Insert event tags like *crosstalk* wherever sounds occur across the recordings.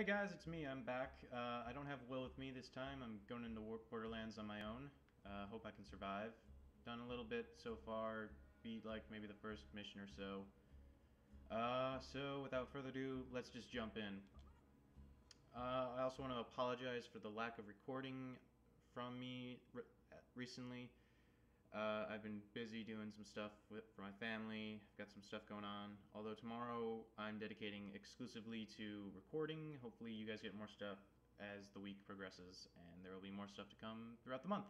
Hey guys, it's me. I'm back. Uh, I don't have Will with me this time. I'm going into Borderlands on my own. Uh, hope I can survive. Done a little bit so far. Beat like maybe the first mission or so. Uh, so without further ado, let's just jump in. Uh, I also want to apologize for the lack of recording from me re recently. Uh, I've been busy doing some stuff with, for my family. I've got some stuff going on. Although tomorrow I'm dedicating exclusively to recording. Hopefully you guys get more stuff as the week progresses, and there will be more stuff to come throughout the month.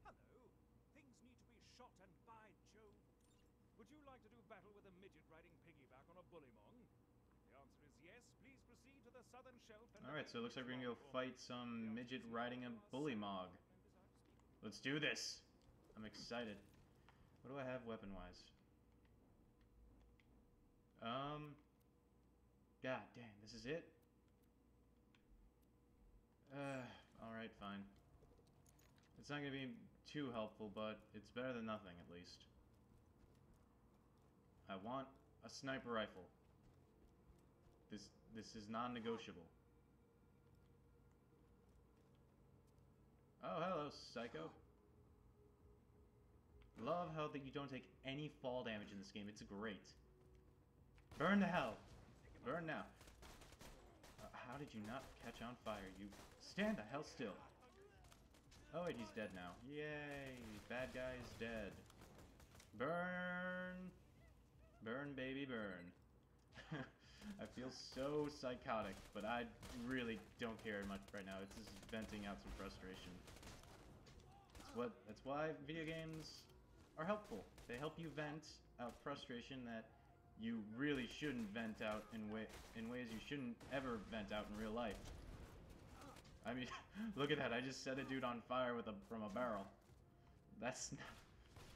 Hello. Things need to be shot and by Jove. Would you like to do battle with a midget riding piggyback on a bullymong? The answer is yes. Please proceed to the southern shelf and... Alright, so it looks like we're gonna go fight some midget riding a bully mog. Let's do this! I'm excited. What do I have weapon-wise? Um... God dang, this is it? Uh, alright, fine. It's not gonna be too helpful, but it's better than nothing, at least. I want a sniper rifle. This this is non-negotiable. Oh, hello, psycho. Love how that you don't take any fall damage in this game. It's great. Burn to hell. Burn now. Uh, how did you not catch on fire? You stand the hell still. Oh wait, he's dead now. Yay! Bad guy is dead. Burn! Burn, baby, burn. *laughs* I feel so psychotic, but I really don't care much right now. It's just venting out some frustration. That's what. That's why video games are helpful. They help you vent out frustration that you really shouldn't vent out in way in ways you shouldn't ever vent out in real life. I mean, *laughs* look at that. I just set a dude on fire with a from a barrel. That's *laughs* not,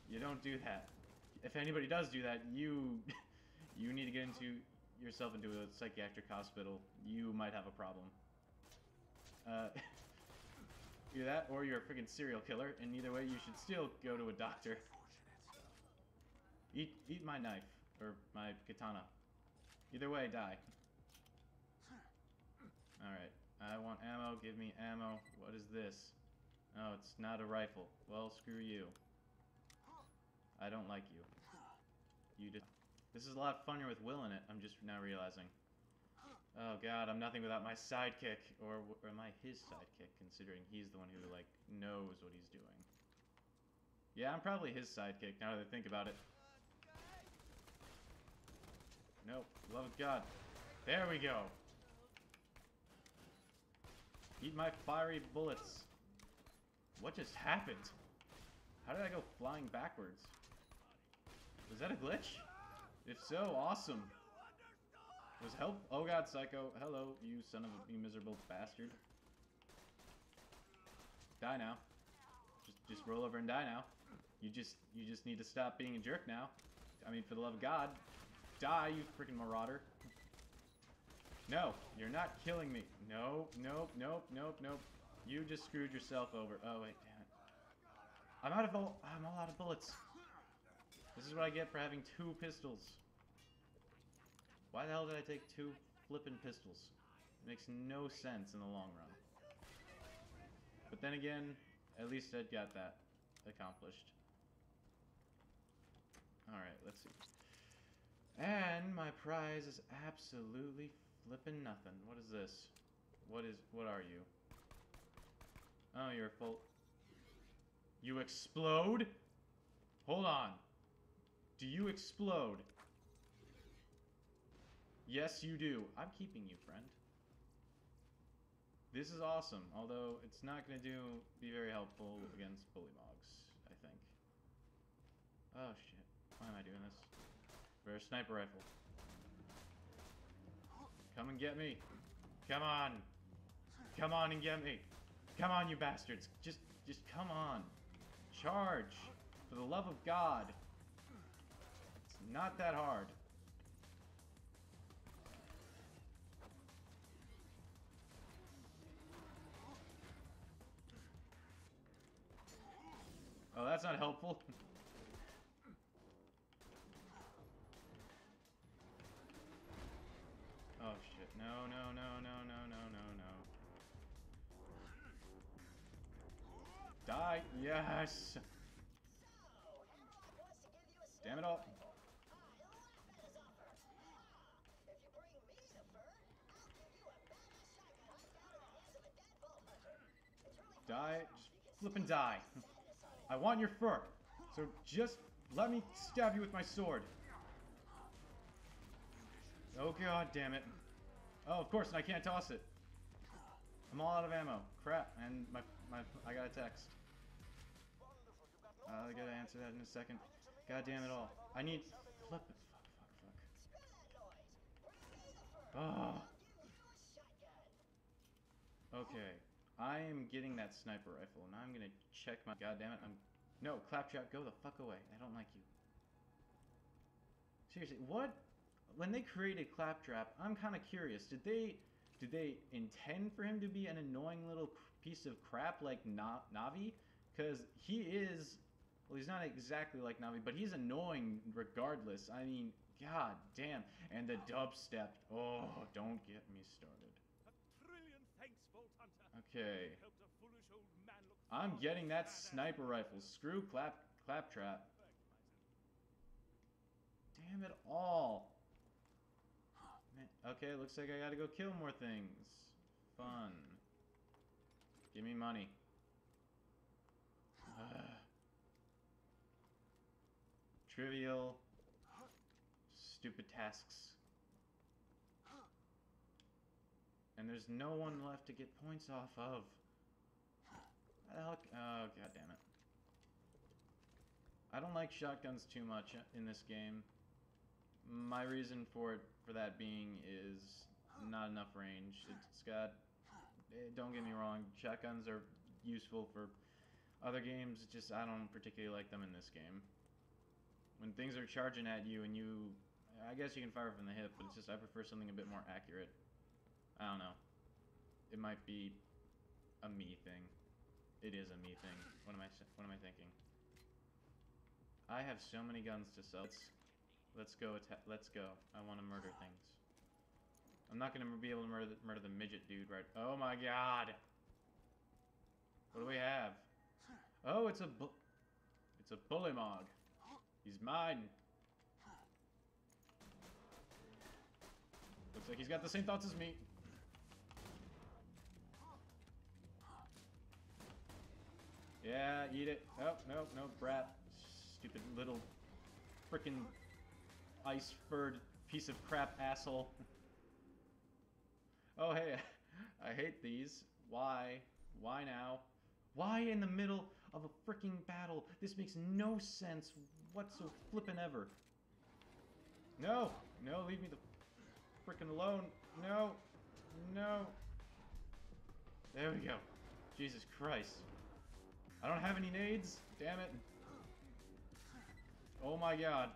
you don't do that. If anybody does do that, you *laughs* you need to get into yourself into a psychiatric hospital. You might have a problem. Uh, *laughs* either that, or you're a freaking serial killer, and either way, you should still go to a doctor. Eat eat my knife or my katana. Either way, die. All right. I want ammo. Give me ammo. What is this? Oh, it's not a rifle. Well, screw you. I don't like you. You just... This is a lot funnier with Will in it, I'm just now realizing. Oh god, I'm nothing without my sidekick. Or, or am I his sidekick, considering he's the one who, like, knows what he's doing. Yeah, I'm probably his sidekick, now that I think about it. Nope, love of God. There we go! Eat my fiery bullets. What just happened? How did I go flying backwards? Was that a glitch? If so, awesome. Was help? Oh god, Psycho. Hello, you son of a you miserable bastard. Die now. Just just roll over and die now. You just you just need to stop being a jerk now. I mean, for the love of God, die, you freaking marauder. No, you're not killing me. No, nope, nope, nope, nope. You just screwed yourself over. Oh, wait, damn it. I'm out of all. I'm all out of bullets. This is what I get for having two pistols. Why the hell did I take two flippin' pistols? It makes no sense in the long run. But then again, at least I got that accomplished. Alright, let's see. And my prize is absolutely Flipping nothing. What is this? What is... What are you? Oh, you're full... You explode? Hold on. Do you explode? Yes, you do. I'm keeping you, friend. This is awesome, although it's not going to do be very helpful against bullymogs, I think. Oh, shit. Why am I doing this? A sniper rifle. Come and get me. Come on. Come on and get me. Come on, you bastards. Just, just come on. Charge. For the love of God. Not that hard. Oh, that's not helpful. *laughs* oh shit. No, no, no, no, no, no, no, no. Die! Yes! Die. I want your fur. So just let me stab you with my sword. Oh god damn it. Oh, of course, and I can't toss it. I'm all out of ammo. Crap, and my, my I got a text. Uh, I gotta answer that in a second. God damn it all. I need... Flip it. Fuck, fuck, fuck. Oh. Okay. I am getting that sniper rifle, and I'm gonna check my... God damn it, I'm... No, Claptrap, go the fuck away. I don't like you. Seriously, what... When they created Claptrap, I'm kind of curious. Did they... Did they intend for him to be an annoying little piece of crap like Na Navi? Because he is well, he's not exactly like Navi, but he's annoying regardless. I mean, god damn. And the dubstep. Oh, don't get me started. Okay. You helped a foolish old man look I'm getting that sniper rifle. Screw clap claptrap. Damn it all. Man, okay, looks like I gotta go kill more things. Fun. Give me money. *sighs* Trivial. Stupid tasks. And there's no one left to get points off of. Oh, god damn it. I don't like shotguns too much in this game. My reason for it, for that being, is not enough range. It's got. eh, Don't get me wrong, shotguns are useful for other games. Just I don't particularly like them in this game. When things are charging at you and you, I guess you can fire from the hip, but it's just I prefer something a bit more accurate. I don't know. It might be a me thing. It is a me thing. What am I? What am I thinking? I have so many guns to sell. Let's, let's go. Let's go. I want to murder things. I'm not gonna be able to murder the, murder the midget dude, right? Oh my god! What do we have? Oh, it's a it's a bully mog. He's mine. Looks like he's got the same thoughts as me. Yeah, eat it. Oh, no, no, brat. Stupid little frickin' ice furred piece of crap asshole. *laughs* oh, hey, *laughs* I hate these. Why? Why now? Why in the middle of a frickin' battle? This makes no sense whatso flippin' ever. No, no, leave me the frickin' alone. No, no. There we go. Jesus Christ. I don't have any nades. Damn it. Oh my god.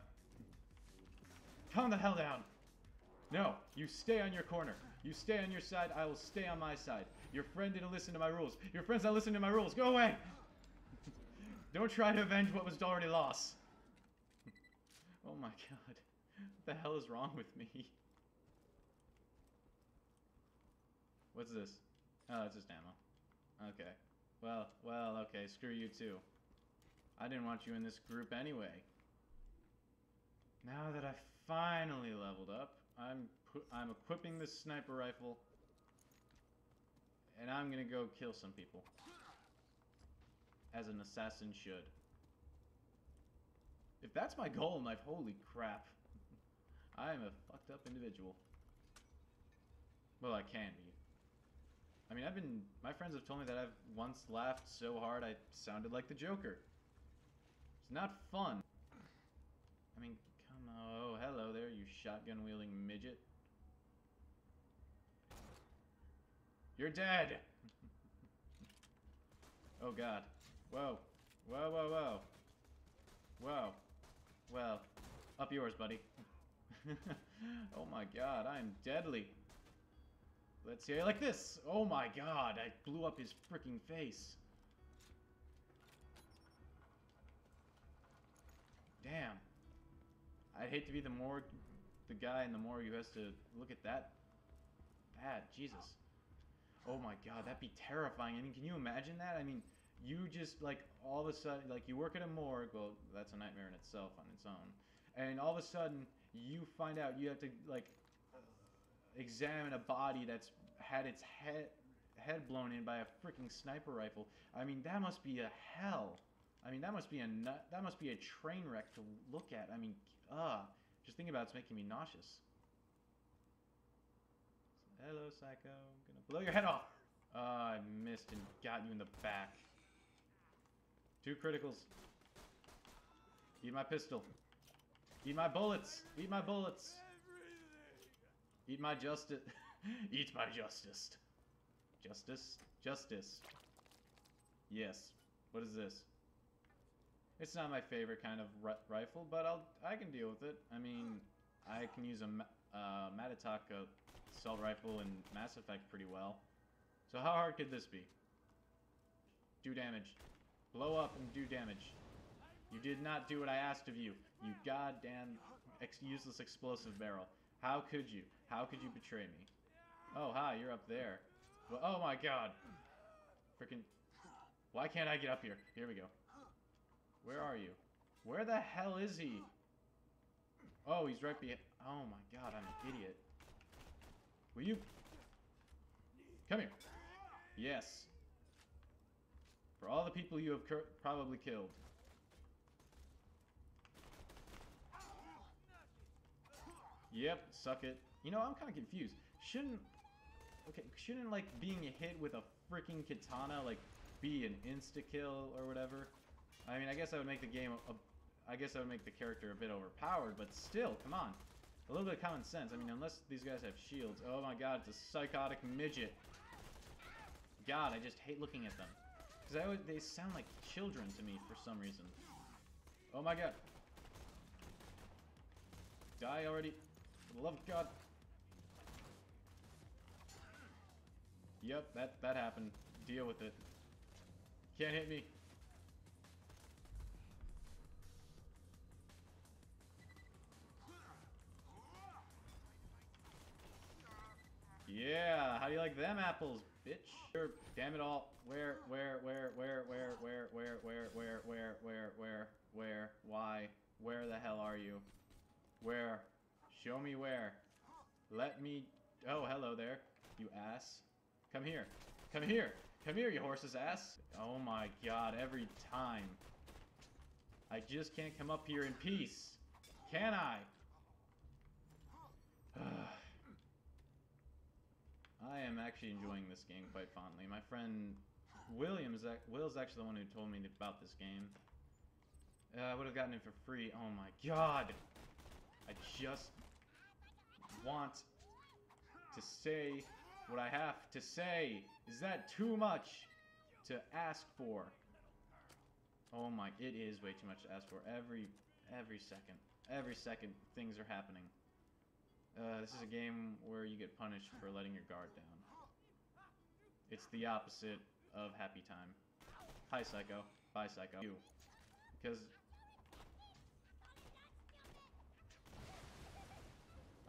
Calm the hell down. No, you stay on your corner. You stay on your side, I will stay on my side. Your friend didn't listen to my rules. Your friend's not listening to my rules. Go away! *laughs* Don't try to avenge what was already lost. *laughs* oh my god. What the hell is wrong with me? What's this? Oh, it's just ammo. Okay. Well, well, okay, screw you too. I didn't want you in this group anyway. Now that I've finally leveled up, I'm I'm equipping this sniper rifle, and I'm gonna go kill some people, as an assassin should. If that's my goal in life, holy crap, *laughs* I am a fucked up individual. Well, I can be. I mean, I've been. My friends have told me that I've once laughed so hard I sounded like the Joker. It's not fun. I mean, come on. Oh, hello there, you shotgun wielding midget. You're dead! *laughs* oh god. Whoa. Whoa, whoa, whoa. Whoa. Well, up yours, buddy. *laughs* oh my god, I'm deadly. Let's see, like this. Oh my god, I blew up his freaking face. Damn. I'd hate to be the more the guy and the more you has to look at that bad. Jesus. Oh my god, that'd be terrifying. I mean, can you imagine that? I mean, you just like all of a sudden, like you work at a morgue. Well, that's a nightmare in itself on its own. And all of a sudden, you find out you have to like examine a body that's had its head head blown in by a freaking sniper rifle. I mean, that must be a hell. I mean, that must be a nut. That must be a train wreck to look at. I mean, ah, just thinking about it's making me nauseous. Hello, Psycho. I'm gonna blow your head off. *laughs* Ah, I missed and got you in the back. Two criticals. Eat my pistol. Eat my bullets. Eat my bullets. Eat my justice. *laughs* Eat my justice. Justice? Justice. Yes. What is this? It's not my favorite kind of ri rifle, but I'll I can deal with it. I mean, I can use a uh, Matataka assault rifle in Mass Effect pretty well. So how hard could this be? Do damage. Blow up and do damage. You did not do what I asked of you. You goddamn ex useless explosive barrel. How could you? How could you betray me? Oh, hi, you're up there. Well, oh my god. Freaking. Why can't I get up here? Here we go. Where are you? Where the hell is he? Oh, he's right behind. Oh my god, I'm an idiot. Will you? Come here. Yes. For all the people you have probably killed. Yep, suck it. You know, I'm kind of confused. Shouldn't... Okay, shouldn't, like, being hit with a freaking katana, like, be an insta-kill or whatever? I mean, I guess I would make the game... A, I guess I would make the character a bit overpowered, but still, come on. A little bit of common sense. I mean, unless these guys have shields. Oh my god, it's a psychotic midget. God, I just hate looking at them. Because they sound like children to me for some reason. Oh my god. Die already. For the love of God. Yep, that, that happened. Deal with it. Can't hit me. Yeah, how do you like them apples, bitch? Sure, damn it all. Where, where, where, where, where, where, where, where, where, where, where, where, where, why? Where the hell are you? Where? Show me where. Let me... Oh, hello there, you ass. Come here. Come here. Come here, you horse's ass. Oh my god, every time. I just can't come up here in peace. Can I? *sighs* I am actually enjoying this game quite fondly. My friend William is Will's actually the one who told me about this game. Uh, I would have gotten it for free. Oh my god! I just want to say what I have to say. Is that too much to ask for? Oh my, it is way too much to ask for. Every, every second, every second, things are happening. Uh, this is a game where you get punished for letting your guard down. It's the opposite of happy time. Hi, Psycho. Bye, Psycho. You. Because...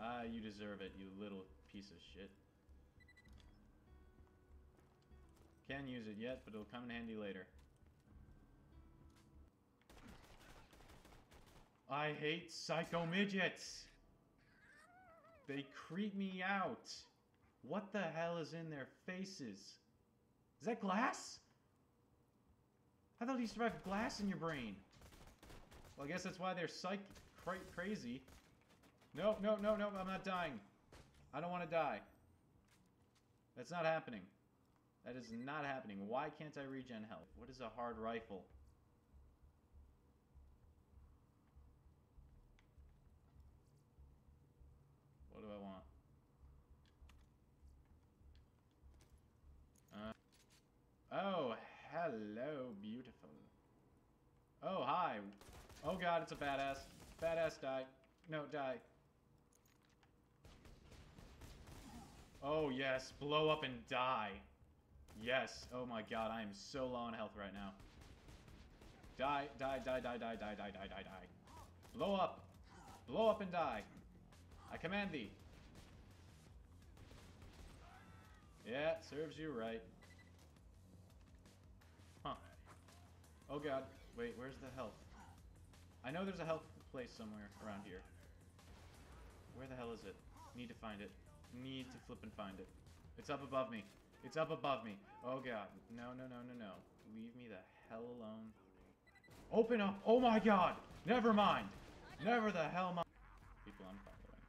Ah, you deserve it, you little piece of shit. Can't use it yet, but it'll come in handy later. I hate psycho midgets! They creep me out. What the hell is in their faces? Is that glass? I thought you survived glass in your brain. Well, I guess that's why they're psych cra crazy. No, no, no, no, I'm not dying. I don't want to die. That's not happening. That is not happening. Why can't I regen health? What is a hard rifle? What do I want? Uh, oh, hello, beautiful. Oh, hi. Oh god, it's a badass. Badass die. No, die. Oh yes, blow up and die. Yes. Oh my god, I am so low on health right now. Die, die, die, die, die, die, die, die, die, die. Blow up. Blow up and die. I command thee. Yeah, serves you right. Huh. Oh god. Wait, where's the health? I know there's a health place somewhere around here. Where the hell is it? Need to find it. Need to flip and find it. It's up above me. It's up above me. Oh god. No, no, no, no, no. Leave me the hell alone. Open up! Oh my god! Never mind! Never the hell mind. People I'm following.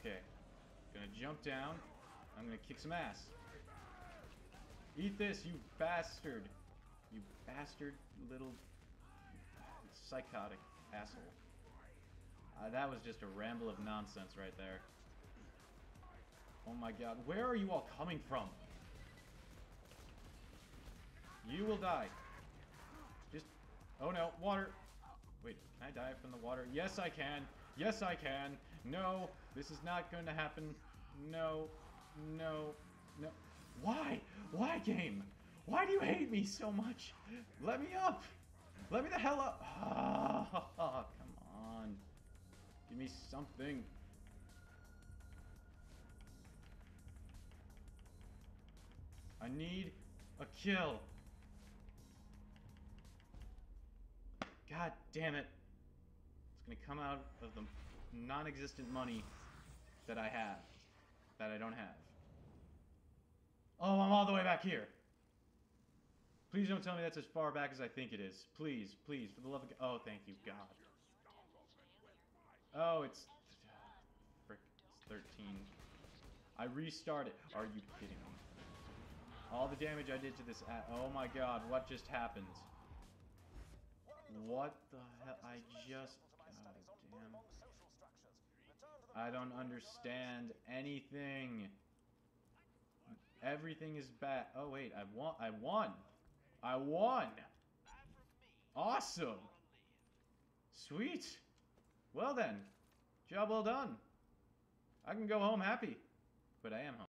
Okay. Gonna jump down. I'm gonna kick some ass. Eat this, you bastard! You bastard little psychotic asshole. Uh, that was just a ramble of nonsense right there. Oh my god, where are you all coming from? You will die. Just, oh no, water. Wait, can I die from the water? Yes, I can. Yes, I can. No, this is not going to happen. No, no, no. Why? Why, game? Why do you hate me so much? Let me up. Let me the hell up. Oh, *laughs* come on. Give me something. I need a kill. God damn it. It's gonna come out of the non-existent money that I have. That I don't have. Oh, I'm all the way back here. Please don't tell me that's as far back as I think it is. Please, please, for the love of God. Oh, thank you, God. Oh, it's... Frick, it's 13. I restarted. Are you kidding me? All the damage I did to this Oh my god, what just happened? What the hell? I just... God damn. I don't understand anything. Everything is bad. Oh wait, I won. I won. I won. Awesome. Sweet. Well then, job well done. I can go home happy, but I am home.